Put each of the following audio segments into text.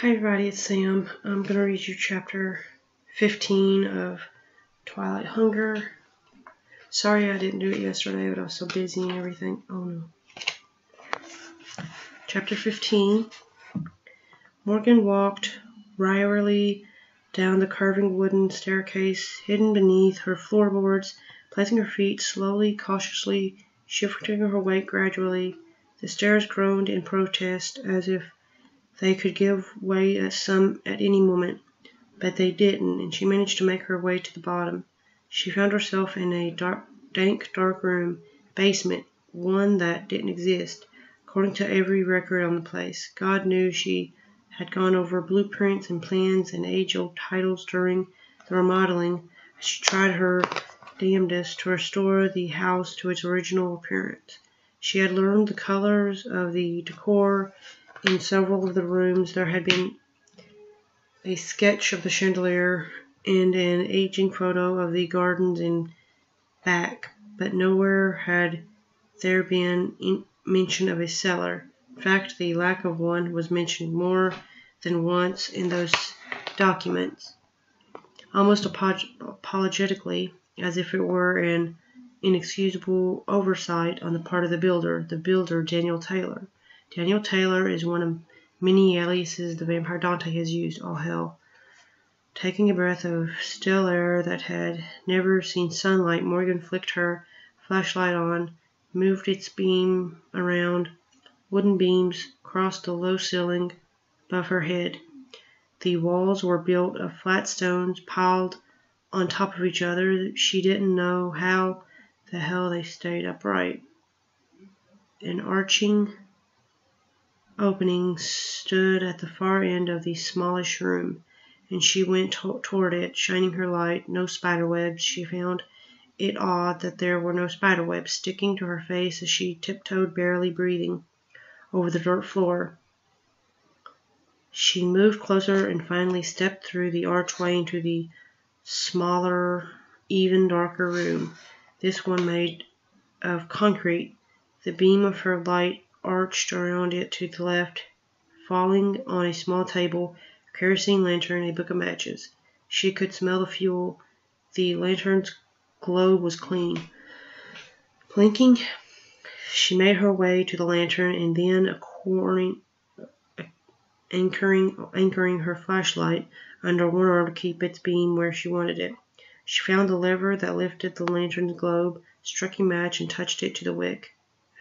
Hi everybody, it's Sam. I'm going to read you chapter 15 of Twilight Hunger. Sorry I didn't do it yesterday, but I was so busy and everything. Oh no. Chapter 15 Morgan walked wryly down the curving wooden staircase hidden beneath her floorboards, placing her feet slowly, cautiously, shifting her weight gradually. The stairs groaned in protest as if they could give way at some at any moment, but they didn't, and she managed to make her way to the bottom. She found herself in a dark, dank, dark room, basement, one that didn't exist, according to every record on the place. God knew she had gone over blueprints and plans and age-old titles during the remodeling she tried her damnedest to restore the house to its original appearance. She had learned the colors of the decor in several of the rooms there had been a sketch of the chandelier and an aging photo of the gardens in back, but nowhere had there been mention of a cellar. In fact, the lack of one was mentioned more than once in those documents, almost apologetically, as if it were an inexcusable oversight on the part of the builder, the builder Daniel Taylor. Daniel Taylor is one of many aliases the vampire Dante has used. All hell. Taking a breath of still air that had never seen sunlight, Morgan flicked her flashlight on, moved its beam around. Wooden beams crossed the low ceiling above her head. The walls were built of flat stones piled on top of each other. She didn't know how the hell they stayed upright. An arching opening stood at the far end of the smallish room, and she went toward it, shining her light. No spider webs. She found it odd that there were no spider webs sticking to her face as she tiptoed, barely breathing, over the dirt floor. She moved closer and finally stepped through the archway into the smaller, even darker room, this one made of concrete. The beam of her light arched around it to the left, falling on a small table, a kerosene lantern, a book of matches. She could smell the fuel. The lantern's globe was clean. Blinking, she made her way to the lantern and then, according, anchoring, anchoring her flashlight under one arm to keep its beam where she wanted it. She found the lever that lifted the lantern's globe, struck a match, and touched it to the wick.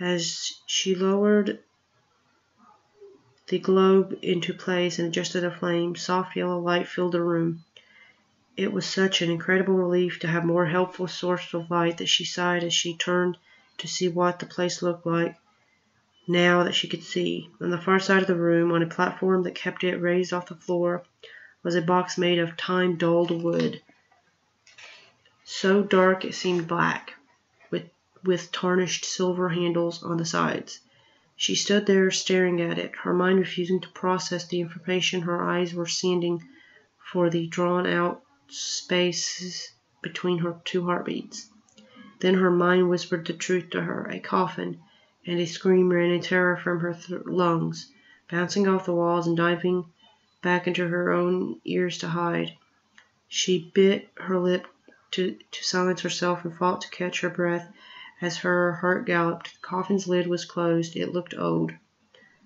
As she lowered the globe into place and adjusted the flame, soft yellow light filled the room. It was such an incredible relief to have more helpful source of light that she sighed as she turned to see what the place looked like now that she could see. On the far side of the room, on a platform that kept it raised off the floor, was a box made of time-dulled wood, so dark it seemed black with tarnished silver handles on the sides. She stood there staring at it, her mind refusing to process the information. Her eyes were sending for the drawn out spaces between her two heartbeats. Then her mind whispered the truth to her. A coffin, and a scream ran in terror from her th- lungs, bouncing off the walls and diving back into her own ears to hide. She bit her lip to, to silence herself and fought to catch her breath as her heart galloped, the coffin's lid was closed. It looked old.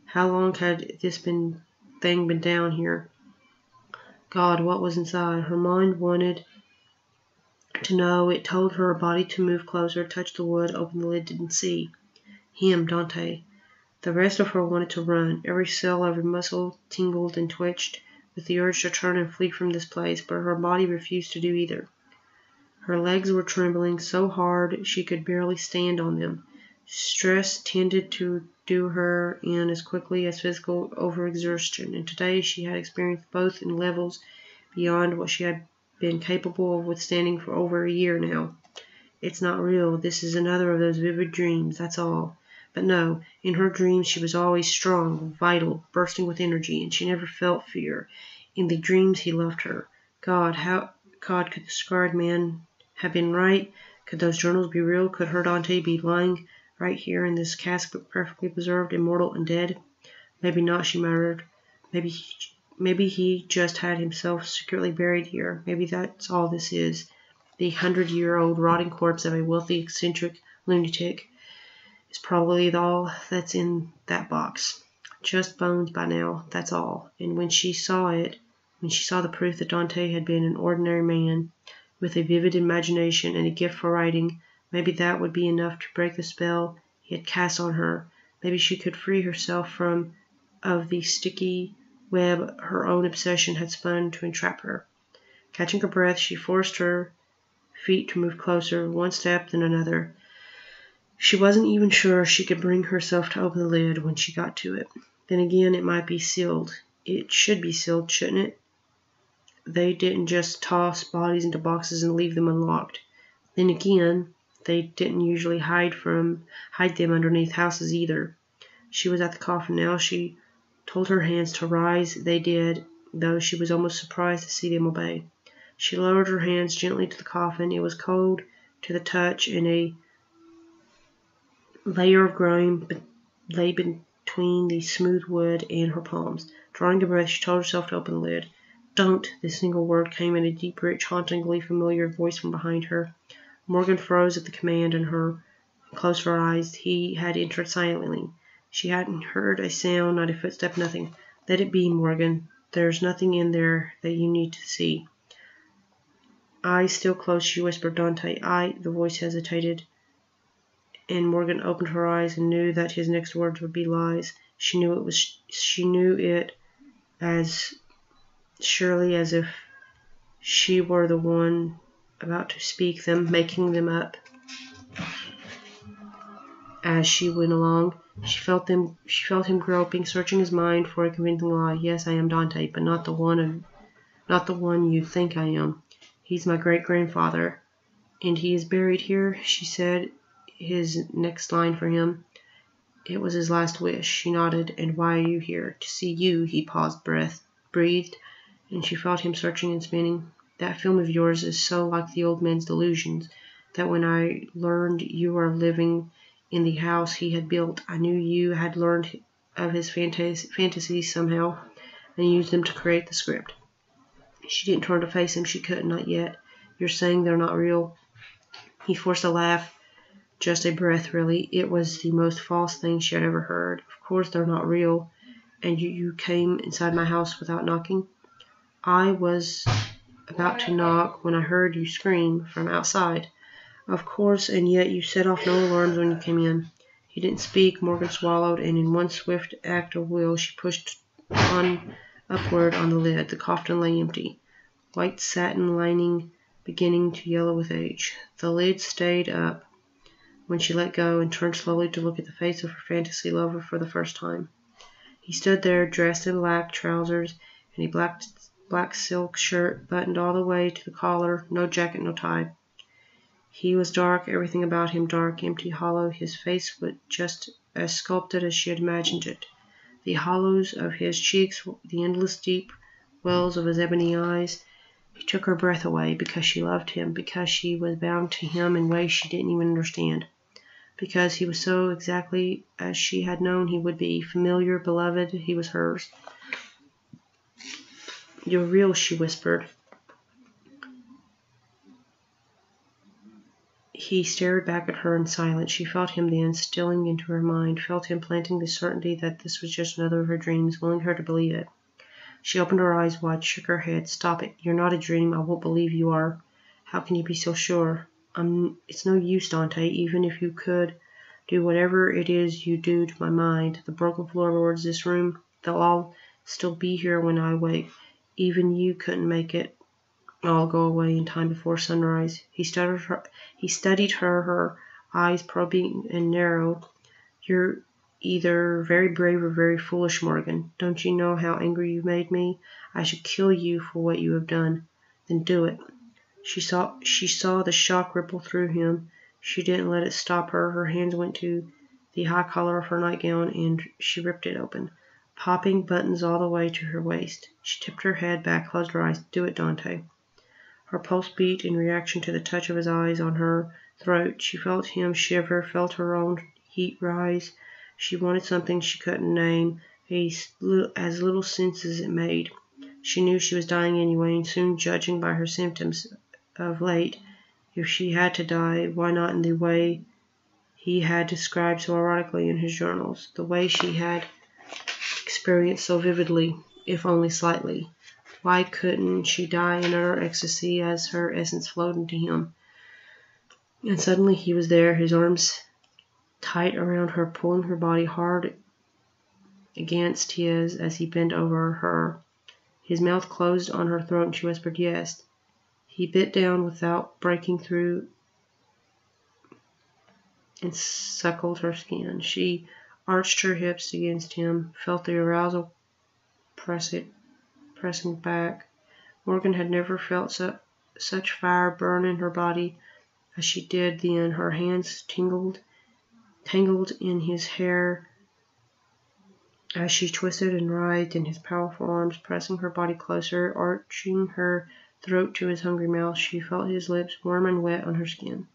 How long had this been thing been down here? God, what was inside? Her mind wanted to know. It told her body to move closer, touch the wood, open the lid, didn't see. Him, Dante. The rest of her wanted to run. Every cell, every muscle tingled and twitched with the urge to turn and flee from this place, but her body refused to do either. Her legs were trembling so hard she could barely stand on them. Stress tended to do her in as quickly as physical overexertion, and today she had experienced both in levels beyond what she had been capable of withstanding for over a year now. It's not real. This is another of those vivid dreams, that's all. But no, in her dreams she was always strong, vital, bursting with energy, and she never felt fear. In the dreams he loved her. God, how God could the scarred man have been right? Could those journals be real? Could her Dante be lying right here in this casket perfectly preserved, immortal and dead? Maybe not, she muttered. Maybe Maybe he just had himself secretly buried here. Maybe that's all this is. The hundred year old rotting corpse of a wealthy, eccentric lunatic is probably all that's in that box. Just bones by now, that's all. And when she saw it, when she saw the proof that Dante had been an ordinary man, with a vivid imagination and a gift for writing, maybe that would be enough to break the spell he had cast on her. Maybe she could free herself from of the sticky web her own obsession had spun to entrap her. Catching her breath, she forced her feet to move closer, one step, then another. She wasn't even sure she could bring herself to open the lid when she got to it. Then again, it might be sealed. It should be sealed, shouldn't it? They didn't just toss bodies into boxes and leave them unlocked. Then again, they didn't usually hide from hide them underneath houses either. She was at the coffin now. She told her hands to rise. They did, though she was almost surprised to see them obey. She lowered her hands gently to the coffin. It was cold to the touch, and a layer of grime lay between the smooth wood and her palms. Drawing a breath, she told herself to open the lid. Don't! The single word came in a deep, rich, hauntingly familiar voice from behind her. Morgan froze at the command, and her closed her eyes. He had entered silently. She hadn't heard a sound, not a footstep, nothing. Let it be, Morgan. There's nothing in there that you need to see. Eyes still closed, she whispered, Dante. I. The voice hesitated, and Morgan opened her eyes and knew that his next words would be lies. She knew it was. She knew it as surely as if she were the one about to speak them, making them up as she went along. She felt them she felt him groping, searching his mind for a convincing lie. Yes, I am Dante, but not the one of, not the one you think I am. He's my great grandfather. And he is buried here, she said his next line for him. It was his last wish. She nodded. And why are you here? To see you, he paused, breath breathed, and she felt him searching and spinning. That film of yours is so like the old man's delusions that when I learned you were living in the house he had built. I knew you had learned of his fantas- fantasies somehow and used them to create the script. She didn't turn to face him. She couldn't, not yet. You're saying they're not real? He forced a laugh, just a breath, really. It was the most false thing she had ever heard. Of course they're not real. And you, you came inside my house without knocking? I was about to knock when I heard you scream from outside. Of course, and yet you set off no alarms when you came in. He didn't speak. Morgan swallowed, and in one swift act of will she pushed on upward on the lid. The coffin lay empty, white satin lining beginning to yellow with age. The lid stayed up when she let go and turned slowly to look at the face of her fantasy lover for the first time. He stood there, dressed in black trousers and a black black silk shirt buttoned all the way to the collar, no jacket, no tie. He was dark, everything about him dark, empty, hollow, his face was just as sculpted as she had imagined it. The hollows of his cheeks, the endless deep wells of his ebony eyes. He took her breath away because she loved him, because she was bound to him in ways she didn't even understand, because he was so exactly as she had known he would be, familiar, beloved, he was hers. You're real, she whispered. He stared back at her in silence. She felt him then stealing into her mind, felt him planting the certainty that this was just another of her dreams, willing her to believe it. She opened her eyes wide, shook her head. Stop it. You're not a dream. I won't believe you are. How can you be so sure? I'm, it's no use, Dante. Even if you could do whatever it is you do to my mind, the broken floorboards, this room, they'll all still be here when I wake. Even you couldn't make it all go away in time before sunrise. He studied her, he studied her, her eyes probing and narrow. You're either very brave or very foolish, Morgan. Don't you know how angry you made me? I should kill you for what you have done. Then do it. She saw she saw the shock ripple through him. She didn't let it stop her. Her hands went to the high collar of her nightgown and she ripped it open, popping buttons all the way to her waist. She tipped her head back, closed her eyes. Do it, Dante. Her pulse beat in reaction to the touch of his eyes on her throat. She felt him shiver, felt her own heat rise. She wanted something she couldn't name, as little sense as it made. She knew she was dying anyway, and soon, judging by her symptoms of late, if she had to die, why not in the way he had described so erotically in his journals, the way she had experienced so vividly, if only slightly? Why couldn't she die in utter ecstasy as her essence flowed into him? And suddenly he was there, his arms tight around her, pulling her body hard against his as he bent over her. His mouth closed on her throat and she whispered yes. He bit down without breaking through and suckled her skin. She arched her hips against him, felt the arousal press it, pressing back. Morgan had never felt su such fire burn in her body as she did then. Her hands tingled, tangled in his hair as she twisted and writhed in his powerful arms, pressing her body closer, arching her throat to his hungry mouth. She felt his lips warm and wet on her skin,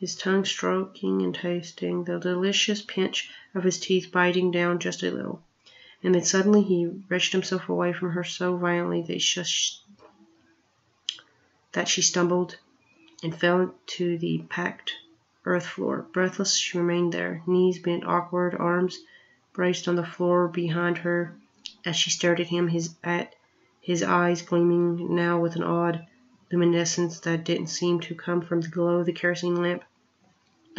his tongue stroking and tasting, the delicious pinch of his teeth biting down just a little. And then suddenly he wrenched himself away from her so violently that she, that she stumbled and fell to the packed earth floor. Breathless, she remained there, knees bent awkward, arms braced on the floor behind her as she stared at him, his at his eyes gleaming now with an odd luminescence that didn't seem to come from the glow of the kerosene lamp,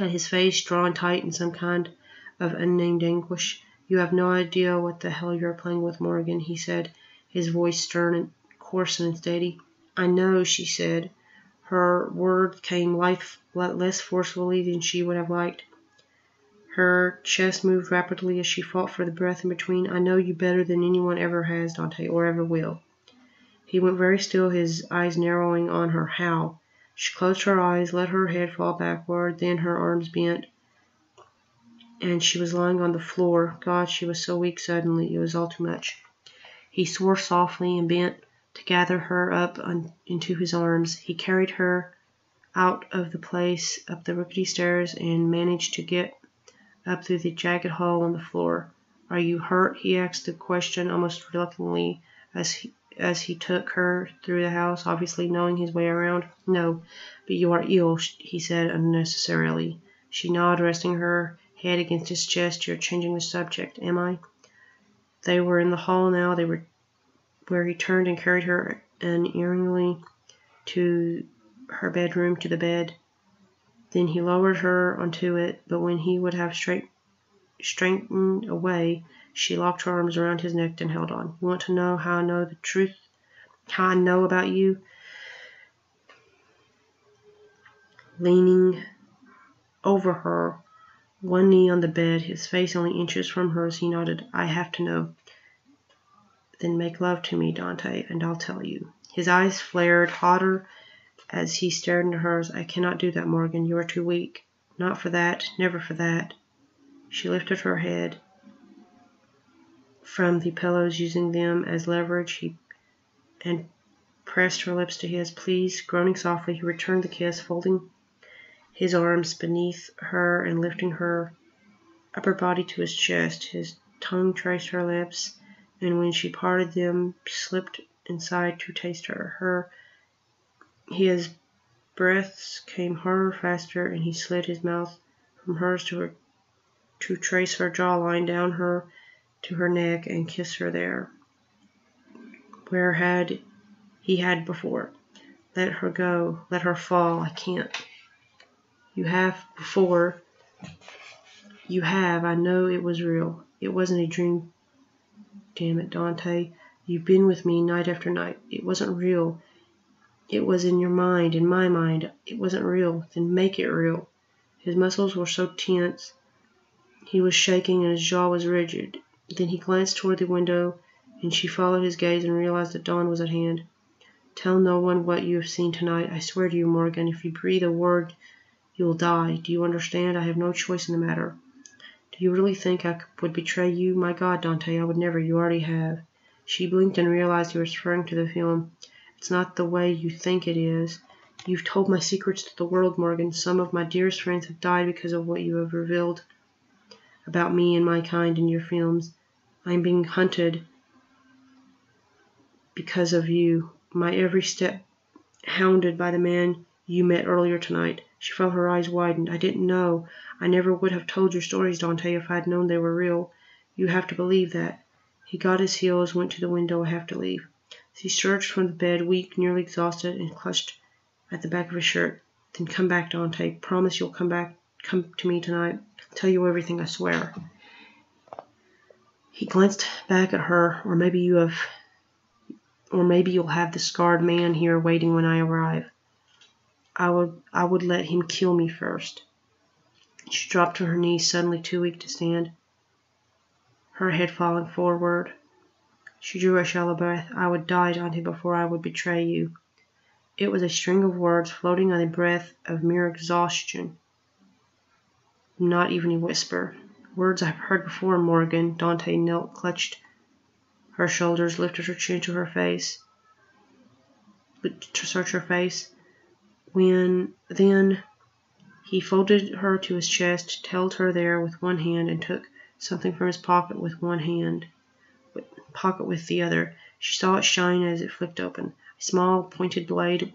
Uh, his face drawn tight in some kind of unnamed anguish. You have no idea what the hell you're playing with, Morgan, he said, his voice stern and coarse and steady. I know, she said. Her word came life less forcefully than she would have liked. Her chest moved rapidly as she fought for the breath in between. I know you better than anyone ever has, Dante, or ever will. He went very still, his eyes narrowing on her. How? She closed her eyes, let her head fall backward, then her arms bent, and she was lying on the floor. God, she was so weak suddenly. It was all too much. He swore softly and bent to gather her up on, into his arms. He carried her out of the place, up the rickety stairs, and managed to get up through the jagged hole in the floor. Are you hurt? He asked the question almost reluctantly as he, as he took her through the house, obviously knowing his way around. No, but you are ill, he said unnecessarily. She nodded, resting her head against his chest. You're changing the subject, am I? They were in the hall now. They were where he turned and carried her unerringly to her bedroom, to the bed. Then he lowered her onto it, but when he would have straight, straightened away, she locked her arms around his neck and held on. You want to know how I know the truth? How I know about you? Leaning over her, one knee on the bed, his face only inches from hers, he nodded. I have to know. Then make love to me, Dante, and I'll tell you. His eyes flared hotter as he stared into hers. I cannot do that, Morgan. You are too weak. Not for that. Never for that. She lifted her head from the pillows, using them as leverage, he, and pressed her lips to his. Please, groaning softly, he returned the kiss, folding his arms beneath her and lifting her upper body to his chest. His tongue traced her lips, and when she parted them, slipped inside to taste her. Her his breaths came harder, faster, and he slid his mouth from hers to her to trace her jawline down her to her neck and kiss her there, where had he had before. Let her go. Let her fall. I can't. You have before. You have. I know it was real. It wasn't a dream. Damn it, Dante. You've been with me night after night. It wasn't real. It was in your mind, in my mind. It wasn't real. Then make it real. His muscles were so tense. He was shaking and his jaw was rigid. Then he glanced toward the window and she followed his gaze and realized that dawn was at hand. Tell no one what you have seen tonight. I swear to you, Morgan, if you breathe a word, you will die. Do you understand? I have no choice in the matter. Do you really think I would betray you? My God, Dante, I would never. You already have. She blinked and realized he was referring to the film. It's not the way you think it is. You've told my secrets to the world, Morgan. Some of my dearest friends have died because of what you have revealed about me and my kind in your films. I am being hunted because of you. My every step hounded by the man you met earlier tonight. She felt her eyes widen. I didn't know. I never would have told your stories, Dante, if I'd known they were real. You have to believe that. He got his heels, went to the window. I have to leave. He surged from the bed, weak, nearly exhausted, and clutched at the back of his shirt. Then come back, Dante. Promise you'll come back. Come to me tonight. Tell you everything, I swear. He glanced back at her, or maybe you have or maybe you'll have the scarred man here waiting when I arrive. I would I would let him kill me first. She dropped to her knees, suddenly too weak to stand, her head falling forward. She drew a shallow breath. I would die, Dante, before I would betray you. It was a string of words floating on a breath of mere exhaustion. Not even a whisper. Words I've heard before, Morgan. Dante knelt, clutched her shoulders, lifted her chin to her face, to search her face. When then he folded her to his chest, held her there with one hand, and took something from his pocket with one hand, pocket with the other. She saw it shine as it flicked open. A small pointed blade,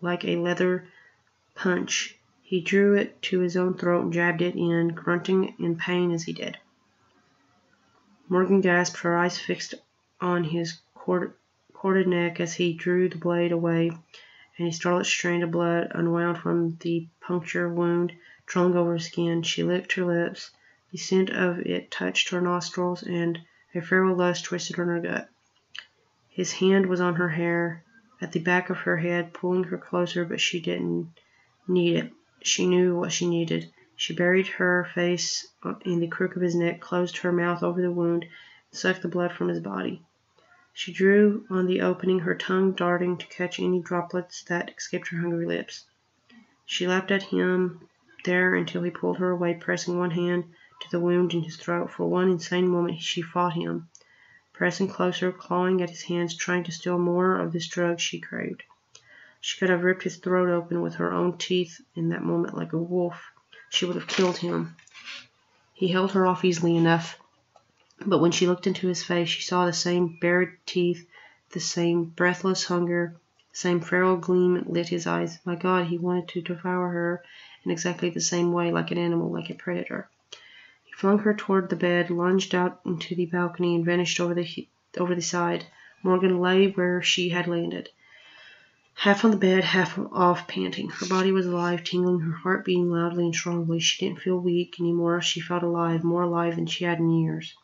like a leather punch. He drew it to his own throat and jabbed it in, grunting in pain as he did. Morgan gasped, her eyes fixed on his cord corded neck as he drew the blade away and a scarlet strand of blood unwound from the puncture wound drawn over his skin. She licked her lips. The scent of it touched her nostrils, and a feral lust twisted in her gut. His hand was on her hair, at the back of her head, pulling her closer, but she didn't need it. She knew what she needed. She buried her face in the crook of his neck, closed her mouth over the wound, and sucked the blood from his body. She drew on the opening, her tongue darting to catch any droplets that escaped her hungry lips. She lapped at him there until he pulled her away, pressing one hand to the wound in his throat. For one insane moment she fought him, pressing closer, clawing at his hands, trying to steal more of this drug she craved. She could have ripped his throat open with her own teeth in that moment like a wolf. She would have killed him. He held her off easily enough but when she looked into his face, she saw the same bared teeth, the same breathless hunger, the same feral gleam lit his eyes. My God, he wanted to devour her in exactly the same way, like an animal, like a predator. He flung her toward the bed, lunged out into the balcony, and vanished over the over the side. Morgan lay where she had landed, half on the bed, half off, panting. Her body was alive, tingling, her heart beating loudly and strongly. She didn't feel weak any more. She felt alive, more alive than she had in years.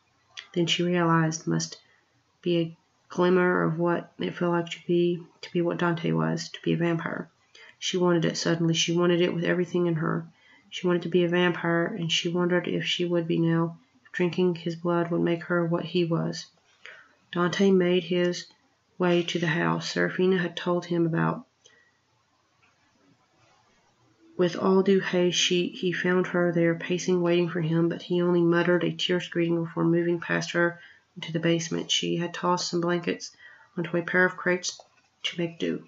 Then she realized must be a glimmer of what it felt like to be to be what Dante was, to be a vampire. She wanted it suddenly. She wanted it with everything in her. She wanted to be a vampire, and she wondered if she would be now, if drinking his blood would make her what he was. Dante made his way to the house Seraphina had told him about. With all due haste he found her there pacing, waiting for him, but he only muttered a tear's greeting before moving past her into the basement. She had tossed some blankets onto a pair of crates to make do.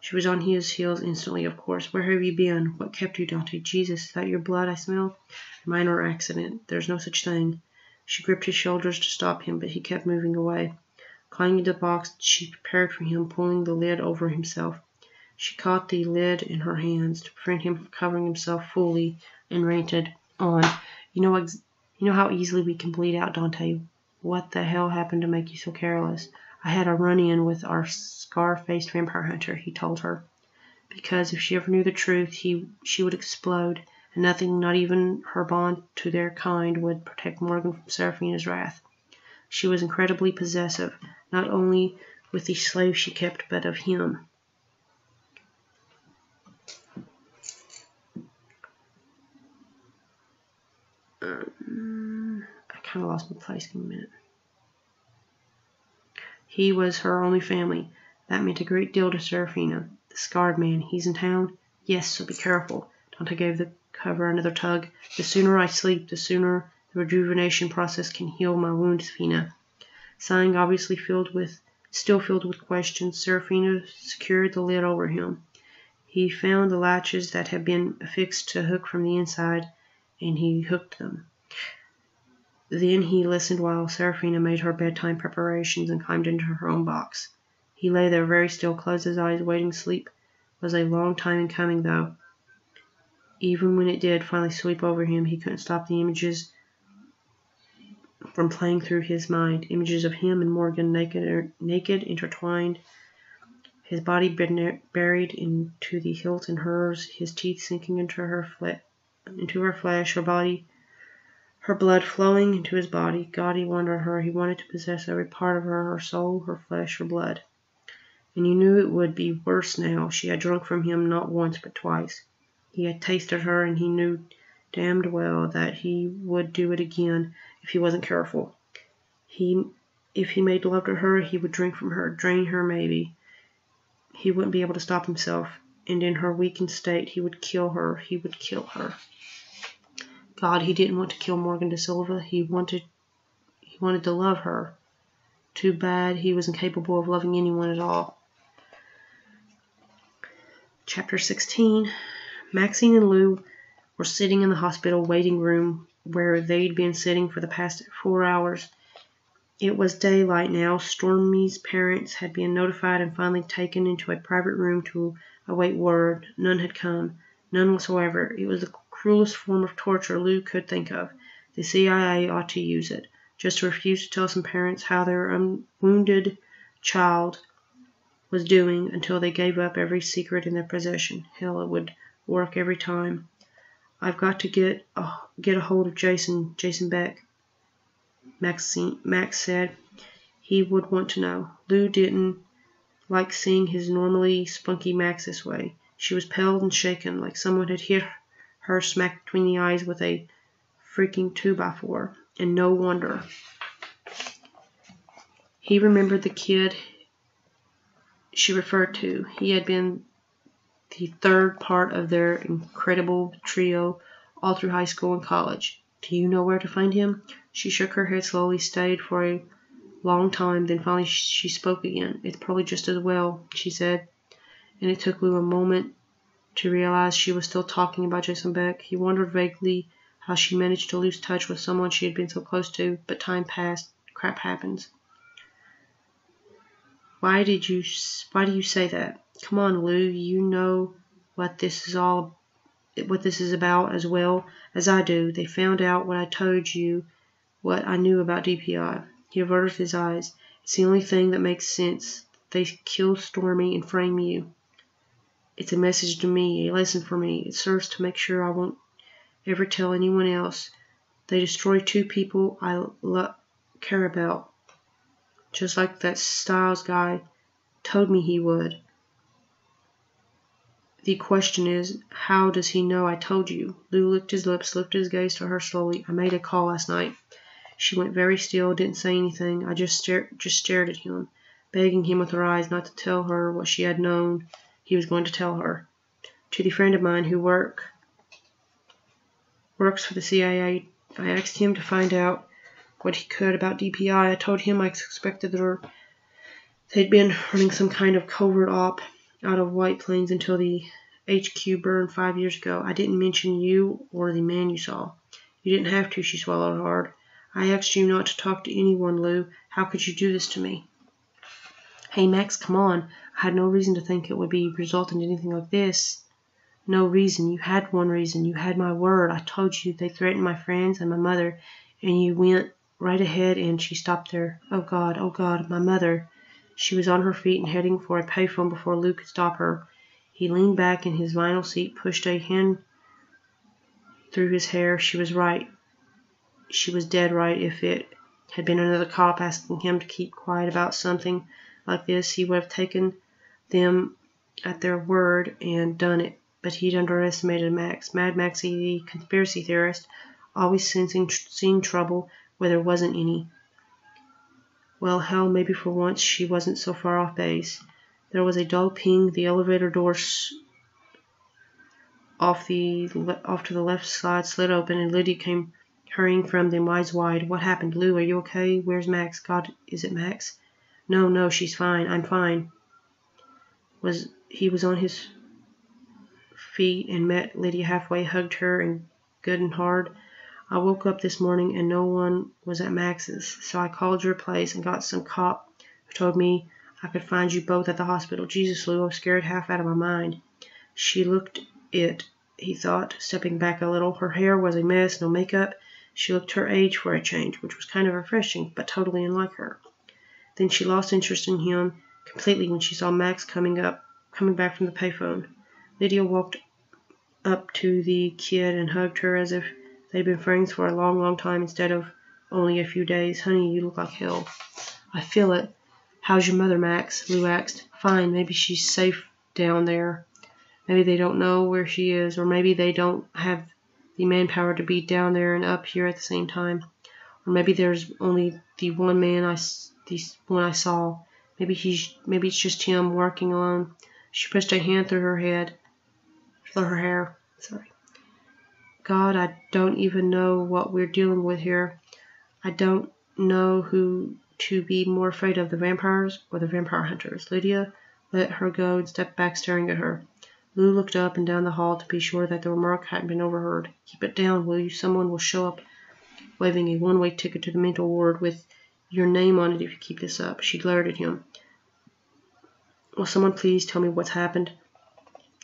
She was on his heels instantly, of course. Where have you been? What kept you, Dante? Jesus, is that your blood I smell? A minor accident. There's no such thing. She gripped his shoulders to stop him, but he kept moving away. Climbing the box, she prepared for him, pulling the lid over himself. She caught the lid in her hands to prevent him from covering himself fully, and ranted on. You know, ex- you know how easily we can bleed out, Dante. What the hell happened to make you so careless? I had a run-in with our scar-faced vampire hunter, he told her. Because if she ever knew the truth, he she would explode, and nothing, not even her bond to their kind, would protect Morgan from Seraphina's wrath. She was incredibly possessive, not only with the slave she kept, but of him. Um, I kind of lost my place in a minute. He was her only family. That meant a great deal to Seraphina. The scarred man, he's in town? Yes, so be careful. Dante gave the cover another tug. The sooner I sleep, the sooner the rejuvenation process can heal my wound, Fina. Sighing, obviously filled with, still filled with questions, Seraphina secured the lid over him. He found the latches that had been affixed to a hook from the inside and he hooked them. Then he listened while Seraphina made her bedtime preparations and climbed into her own box. He lay there very still, closed his eyes, waiting. Sleep It was a long time in coming, though. Even when it did finally sweep over him, he couldn't stop the images from playing through his mind. Images of him and Morgan, naked, naked, intertwined, his body buried into the hilt in hers, his teeth sinking into her into her flesh, her body, her blood flowing into his body. God, he wanted her. He wanted to possess every part of her, her soul, her flesh, her blood. And he knew it would be worse now. She had drunk from him not once but twice. He had tasted her, and he knew damned well that he would do it again if he wasn't careful. He, if he made love to her, he would drink from her, drain her maybe. He wouldn't be able to stop himself, and in her weakened state, he would kill her. He would kill her. God, he didn't want to kill Morgan De Silva. He wanted, he wanted to love her. Too bad he was incapable of loving anyone at all. Chapter 16 Maxine and Lou were sitting in the hospital waiting room where they'd been sitting for the past four hours. It was daylight now. Stormy's parents had been notified and finally taken into a private room to await word. None had come. None whatsoever. It was the cruelest form of torture Lou could think of. The CIA ought to use it. Just to refuse to tell some parents how their unwounded child was doing until they gave up every secret in their possession. Hell, it would work every time. I've got to get a, get a hold of Jason, Jason Beck. Maxine, Max said he would want to know. Lou didn't like seeing his normally spunky Max this way. She was pale and shaken, like someone had hit her smack between the eyes with a freaking two by four. And no wonder. He remembered the kid she referred to. He had been the third part of their incredible trio all through high school and college. Do you know where to find him? She shook her head slowly, stayed for a long time, then finally she spoke again. It's probably just as well, she said, and it took Lou a moment to realize she was still talking about Jason Beck. He wondered vaguely how she managed to lose touch with someone she had been so close to, but time passed. Crap happens. Why did you why do you say that? Come on, Lou, you know what this is all what this is about as well as I do. They found out what I told you what I knew about DPI. He averted his eyes. It's the only thing that makes sense. They killed Stormy and frame you. It's a message to me, a lesson for me. It serves to make sure I won't ever tell anyone else. They destroyed two people I lo- care about, just like that Stiles guy told me he would. The question is, how does he know I told you? Lou licked his lips, lifted his gaze to her slowly. I made a call last night. She went very still, didn't say anything. I just stared, just stared at him, begging him with her eyes not to tell her what she had known he was going to tell her. To the friend of mine who work works for the CIA, I asked him to find out what he could about DPI. I told him I suspected that they'd been running some kind of covert op out of White Plains until the HQ burned five years ago. I didn't mention you or the man you saw. You didn't have to, she swallowed hard. I asked you not to talk to anyone, Lou. How could you do this to me? Hey, Max, come on. I had no reason to think it would be result in anything like this. No reason. You had one reason. You had my word. I told you they threatened my friends and my mother, and you went right ahead and she stopped there. Oh God, oh God, my mother. She was on her feet and heading for a payphone before Lou could stop her. He leaned back in his vinyl seat, pushed a hand through his hair. She was right. She was dead right. If it had been another cop asking him to keep quiet about something like this, he would have taken them at their word and done it. But he'd underestimated Max. Mad Maxie, the conspiracy theorist, always sensing seeing trouble where there wasn't any. Well, hell, maybe for once she wasn't so far off base. There was a dull ping. The elevator door off the off to the left side slid open, and Lydia came hurrying from them, eyes wide. What happened, Lou? Are you okay? Where's Max? God, is it Max? No, no, she's fine. I'm fine. Was he was on his feet and met Lydia halfway, hugged her and good and hard. I woke up this morning and no one was at Max's, so I called your place and got some cop who told me I could find you both at the hospital. Jesus, Lou, I'm scared half out of my mind. She looked it, he thought, stepping back a little. Her hair was a mess, no makeup. She looked her age for a change, which was kind of refreshing, but totally unlike her. Then she lost interest in him completely when she saw Max coming up, coming back from the payphone. Lydia walked up to the kid and hugged her as if they'd been friends for a long, long time instead of only a few days. Honey, you look like hell. I feel it. How's your mother, Max? Lou asked. Fine. Maybe she's safe down there. Maybe they don't know where she is, or maybe they don't have the manpower to be down there and up here at the same time. Or maybe there's only the one man I, the one I saw. Maybe he's, maybe it's just him working alone. She pushed a hand through her head, through her hair. Sorry. God, I don't even know what we're dealing with here. I don't know who to be more afraid of, the vampires or the vampire hunters. Lydia let her go and stepped back staring at her. Lou looked up and down the hall to be sure that the remark hadn't been overheard. Keep it down, will you? Someone will show up waving a one-way ticket to the mental ward with your name on it if you keep this up. She glared at him. Will someone please tell me what's happened?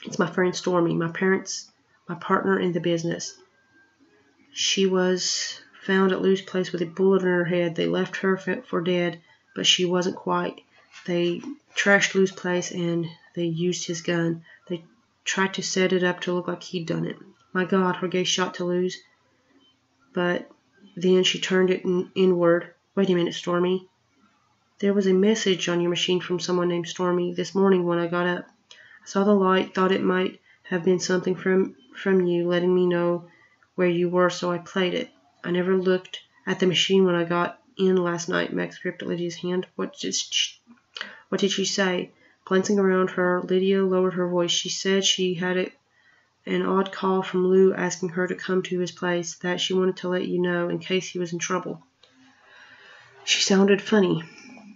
It's my friend Stormy, my parents, my partner in the business. She was found at Lou's place with a bullet in her head. They left her for dead, but she wasn't quite. They trashed Lou's place and they used his gun. They tried to set it up to look like he'd done it. My God, her gaze shot to Lou's, but then she turned it in inward. Wait a minute, Stormy. There was a message on your machine from someone named Stormy this morning when I got up. I saw the light, thought it might have been something from from you letting me know where you were, so I played it. I never looked at the machine when I got in last night. Max gripped Lydia's hand. What did she, what did she say? Glancing around her, Lydia lowered her voice. She said she had a, an odd call from Lou asking her to come to his place, that she wanted to let you know in case he was in trouble. She sounded funny.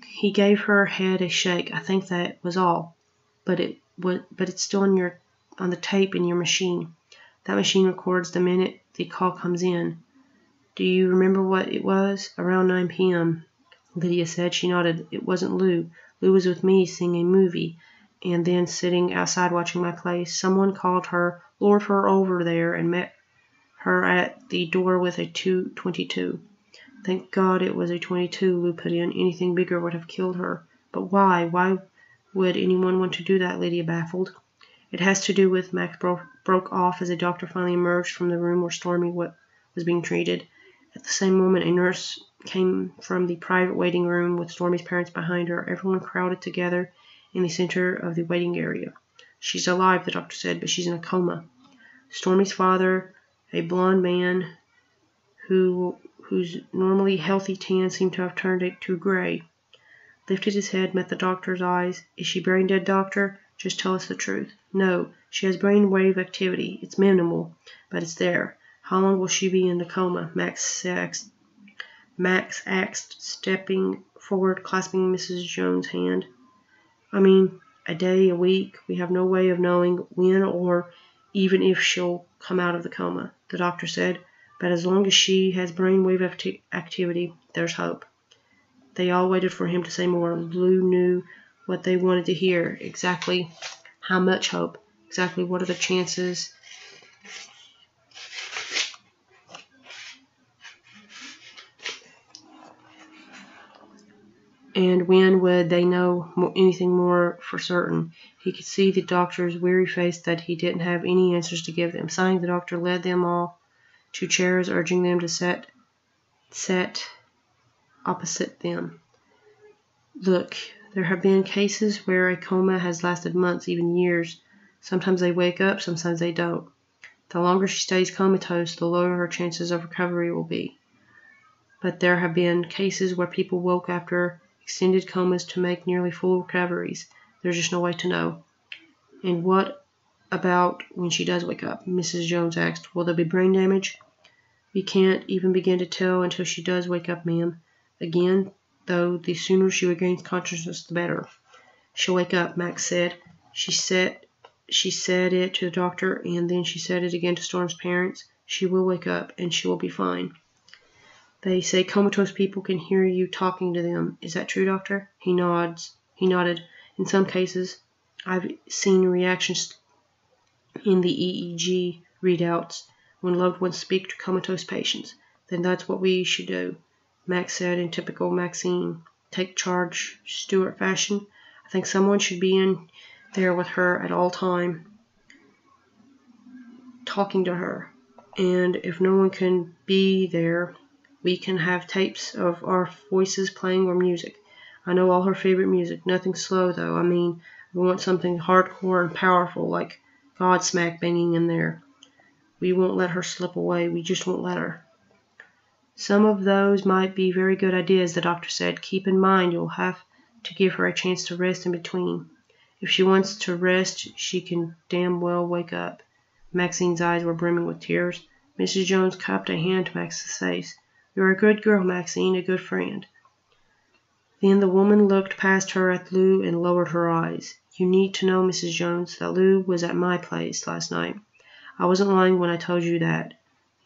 He gave her head a shake. I think that was all. But it but it's still on your on the tape in your machine. That machine records the minute the call comes in. Do you remember what it was? Around 9 p.m. Lydia said. She nodded. It wasn't Lou. Lou was with me seeing a movie and then sitting outside watching my place. Someone called her, lured her over there, and met her at the door with a 222. Thank God it was a 22, Lou put in. Anything bigger would have killed her. But why? Why would anyone want to do that? Lydia baffled. It has to do with Max bro broke off as a doctor finally emerged from the room where Stormy was being treated. At the same moment, a nurse came from the private waiting room with Stormy's parents behind her. Everyone crowded together in the center of the waiting area. She's alive, the doctor said, but she's in a coma. Stormy's father, a blond man who whose normally healthy tan seemed to have turned it to gray, lifted his head, met the doctor's eyes. Is she brain dead, doctor? Just tell us the truth. No, she has brain wave activity. It's minimal, but it's there. How long will she be in the coma? Max asked, Max asked, stepping forward, clasping Mrs. Jones' hand. I mean, a day, a week. We have no way of knowing when or even if she'll come out of the coma, the doctor said. But as long as she has brainwave acti activity, there's hope. They all waited for him to say more. Lou knew what they wanted to hear, exactly how much hope, exactly what are the chances and when would they know anything more for certain? He could see the doctor's weary face that he didn't have any answers to give them. Sighing, the doctor led them all to chairs, urging them to set, set opposite them. Look, there have been cases where a coma has lasted months, even years. Sometimes they wake up, sometimes they don't. The longer she stays comatose, the lower her chances of recovery will be. But there have been cases where people woke after extended comas to make nearly full recoveries. There's just no way to know. And what about when she does wake up? Mrs. Jones asked. Will there be brain damage? We can't even begin to tell until she does wake up, ma'am. Again, though, the sooner she regains consciousness, the better. She'll wake up, Max said. She said she said it to the doctor, and then she said it again to Storm's parents. She will wake up, and she will be fine. They say comatose people can hear you talking to them. Is that true, doctor? He nods. He nodded. In some cases, I've seen reactions in the EEG readouts when loved ones speak to comatose patients. Then that's what we should do. Max said in typical Maxine take charge Stuart fashion. I think someone should be in there with her at all time talking to her. And if no one can be there, we can have tapes of our voices playing or music. I know all her favorite music, nothing slow though. I mean, we want something hardcore and powerful like Godsmack banging in there. We won't let her slip away, we just won't let her. Some of those might be very good ideas, the doctor said. Keep in mind you'll have to give her a chance to rest in between. If she wants to rest, she can damn well wake up. Maxine's eyes were brimming with tears. Mrs. Jones cupped a hand to Max's face. You're a good girl, Maxine, a good friend. Then the woman looked past her at Lou and lowered her eyes. You need to know, Mrs. Jones, that Lou was at my place last night. I wasn't lying when I told you that.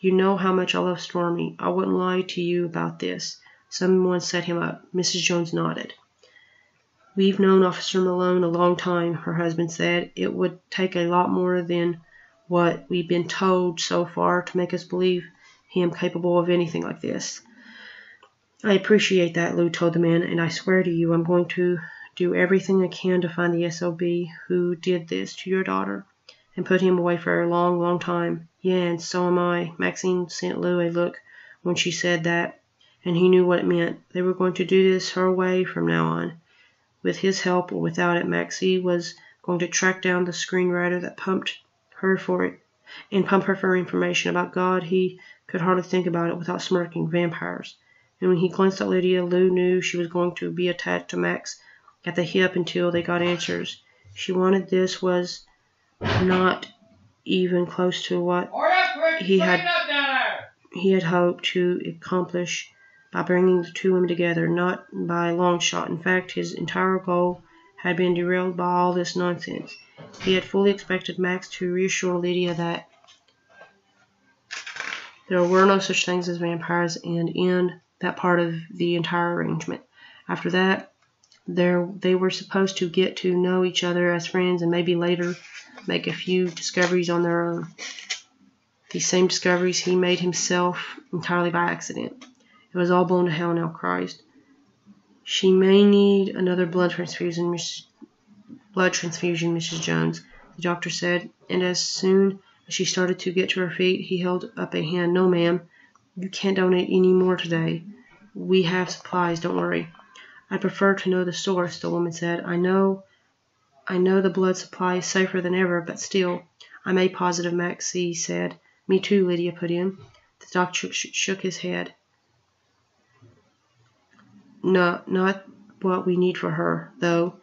You know how much I love Stormy. I wouldn't lie to you about this. Someone set him up. Mrs. Jones nodded. We've known Officer Malone a long time, her husband said. It would take a lot more than what we've been told so far to make us believe him capable of anything like this. I appreciate that, Lou told the man, and I swear to you I'm going to do everything I can to find the SOB who did this to your daughter and put him away for a long, long time. Yeah, and so am I. Maxine sent Lou a look when she said that, and he knew what it meant. They were going to do this her way from now on. With his help or without it, Maxie was going to track down the screenwriter that pumped her for it and pump her for information about God. He could hardly think about it without smirking. Vampires. And when he glanced at Lydia, Lou knew she was going to be attached to Max at the hip until they got answers. She wanted this was not even close to what he had he had hoped to accomplish by bringing the two women together, not by a long shot. In fact, his entire goal had been derailed by all this nonsense. He had fully expected Max to reassure Lydia that there were no such things as vampires and end that part of the entire arrangement. After that, there they were supposed to get to know each other as friends and maybe later make a few discoveries on their own. These same discoveries he made himself entirely by accident. It was all blown to hell now, Christ. She may need another blood transfusion, Miss, blood transfusion, Mrs. Jones, the doctor said, and as soon as she started to get to her feet, he held up a hand. No, ma'am, you can't donate any more today. We have supplies, don't worry. I prefer to know the source, the woman said. I know I know the blood supply is safer than ever, but still, I'm A positive, Maxie said. Me too, Lydia put in. The doctor sh shook his head. No, not what we need for her, though.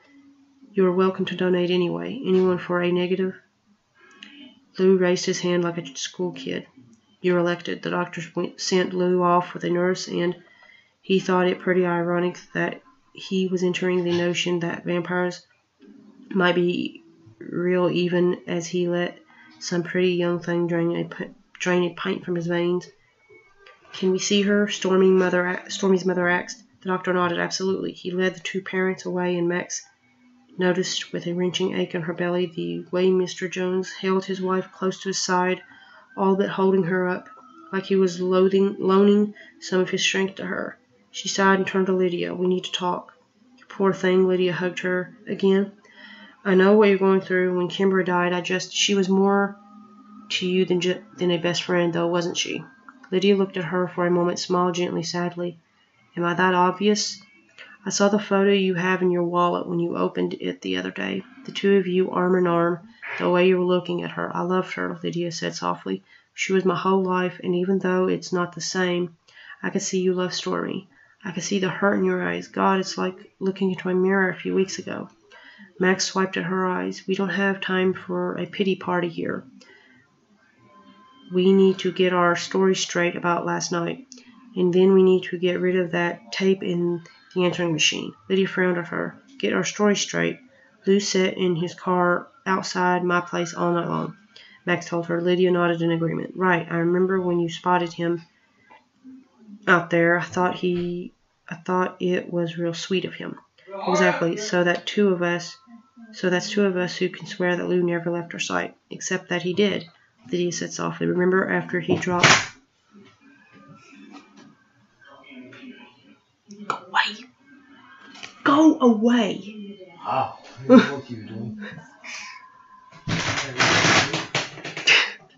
You are welcome to donate anyway. Anyone for A negative? Lou raised his hand like a school kid. You're elected. The doctor sent Lou off with a nurse, and he thought it pretty ironic that he was entering the notion that vampires might be real even as he let some pretty young thing drain a, drain a pint from his veins. Can we see her? Stormy mother, Stormy's mother asked. The doctor nodded absolutely. He led the two parents away, and Max noticed with a wrenching ache in her belly the way Mr. Jones held his wife close to his side, all but holding her up, like he was loathing, loaning some of his strength to her. She sighed and turned to Lydia. We need to talk. Poor thing, Lydia hugged her again. I know what you're going through. When Kimber died, I just she was more to you than than a best friend, though, wasn't she? Lydia looked at her for a moment, smiled gently, sadly. Am I that obvious? I saw the photo you have in your wallet when you opened it the other day. The two of you arm in arm, the way you were looking at her. I loved her, Lydia said softly. She was my whole life, and even though it's not the same, I could see you love Stormy. I could see the hurt in your eyes. God, it's like looking into a mirror a few weeks ago. Max swiped at her eyes. We don't have time for a pity party here. We need to get our story straight about last night and then we need to get rid of that tape in the answering machine. Lydia frowned at her. Get our story straight. Lou sat in his car outside my place all night long. Max told her. Lydia nodded in agreement. Right, I remember when you spotted him out there. I thought he, I thought it was real sweet of him. Exactly. So that two of us, so that's two of us who can swear that Lou never left our sight, except that he did. Lydia said softly. Remember after he dropped. Go away. Ah, what you doing?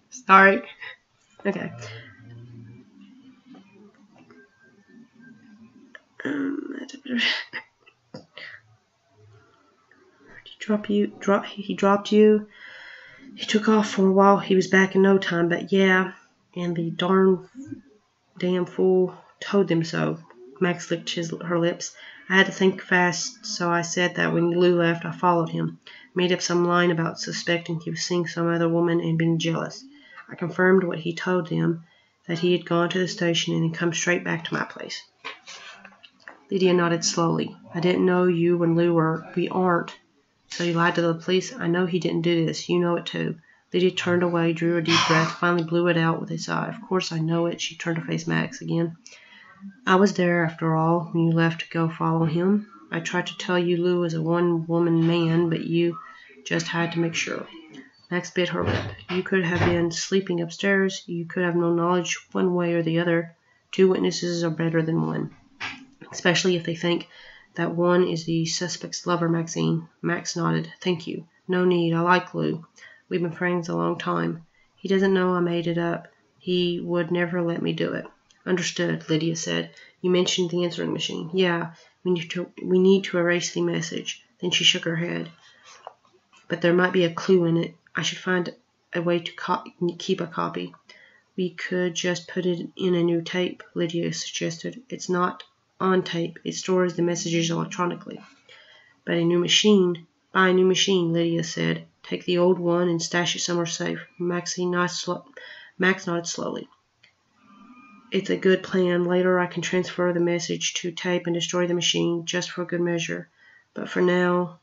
Sorry. Okay. Um, drop you? Drop? He dropped you. He took off for a while. He was back in no time. But yeah, and the darn damn fool told them so. Max licked his her lips. I had to think fast, so I said that when Lou left, I followed him. Made up some line about suspecting he was seeing some other woman and being jealous. I confirmed what he told them, that he had gone to the station and had come straight back to my place. Lydia nodded slowly. I didn't know you and Lou were. We aren't. So you lied to the police? I know he didn't do this. You know it too. Lydia turned away, drew a deep breath, finally blew it out with a sigh. Of course I know it. She turned to face Max again. I was there, after all, when you left to go follow him. I tried to tell you Lou was a one woman man, but you just had to make sure. Max bit her lip. You could have been sleeping upstairs. You could have no knowledge one way or the other. Two witnesses are better than one, especially if they think that one is the suspect's lover, Maxine. Max nodded. Thank you. No need. I like Lou. We've been friends a long time. He doesn't know I made it up. He would never let me do it. Understood, Lydia said. You mentioned the answering machine. Yeah, we need to, we need to erase the message. Then she shook her head. But there might be a clue in it. I should find a way to keep a copy. We could just put it in a new tape, Lydia suggested. It's not on tape. It stores the messages electronically. But a new machine, buy a new machine, Lydia said. Take the old one and stash it somewhere safe. Maxie nodded, Max nodded slowly. It's a good plan. Later I can transfer the message to tape and destroy the machine just for good measure. But for now,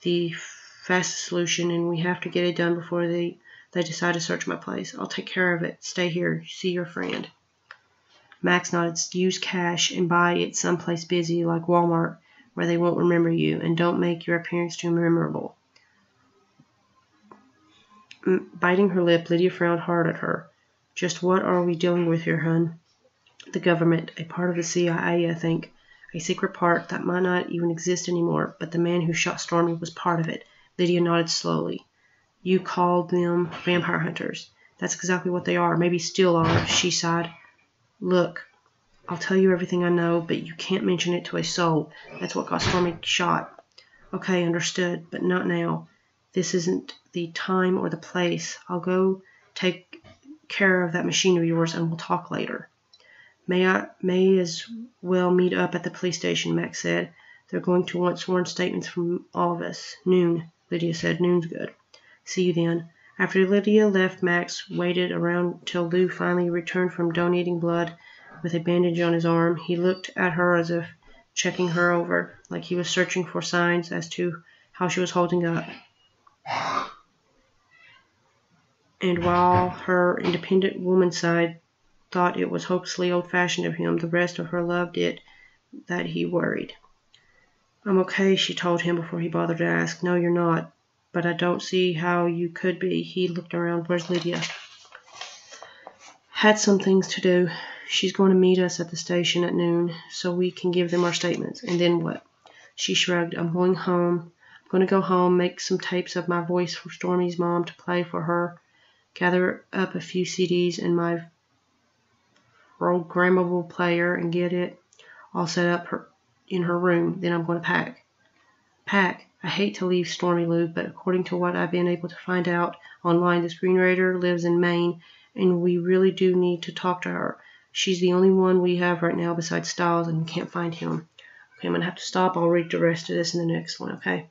the fastest solution and we have to get it done before they, they decide to search my place. I'll take care of it. Stay here. See your friend. Max nodded. Use cash and buy it someplace busy like Walmart where they won't remember you and don't make your appearance too memorable. Mm, biting her lip, Lydia frowned hard at her. Just what are we dealing with here, hun? The government, a part of the CIA, I think. A secret part that might not even exist anymore, but the man who shot Stormy was part of it. Lydia nodded slowly. You called them vampire hunters. That's exactly what they are. Maybe still are, she sighed. Look, I'll tell you everything I know, but you can't mention it to a soul. That's what got Stormy shot. Okay, understood, but not now. This isn't the time or the place. I'll go take care of that machine of yours and we'll talk later. May I may as well meet up at the police station, Max said. They're going to want sworn statements from all of us. Noon, Lydia said. Noon's good. See you then. After Lydia left, Max waited around till Lou finally returned from donating blood with a bandage on his arm. He looked at her as if checking her over, like he was searching for signs as to how she was holding up. And while her independent woman side thought it was hopelessly old-fashioned of him, the rest of her loved it that he worried. I'm okay, she told him before he bothered to ask. No, you're not. But I don't see how you could be. He looked around. Where's Lydia? Had some things to do. She's going to meet us at the station at noon so we can give them our statements. And then what? She shrugged. I'm going home. I'm going to go home, make some tapes of my voice for Stormy's mom to play for her gather up a few CDs in my programmable player and get it all set up her, in her room. Then I'm going to pack. Pack. I hate to leave Stormy Lou, but according to what I've been able to find out online, the screenwriter lives in Maine, and we really do need to talk to her. She's the only one we have right now besides Stiles, and we can't find him. Okay, I'm going to have to stop. I'll read the rest of this in the next one, okay?